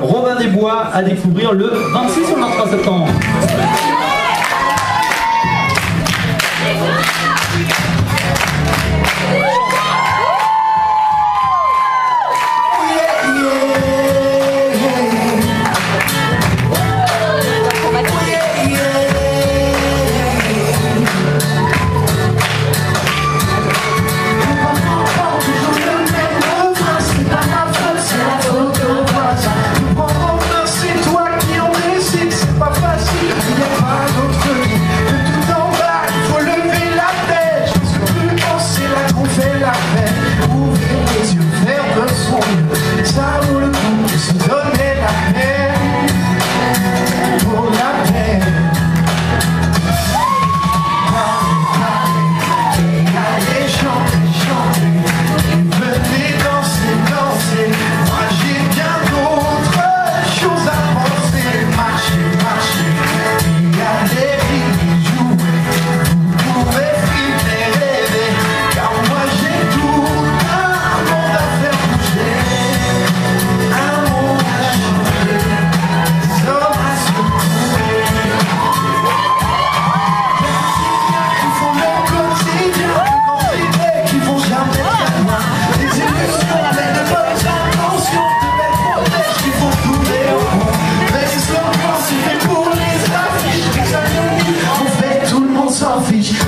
Robin des Bois à découvrir le 26 ou le 23 septembre. selfish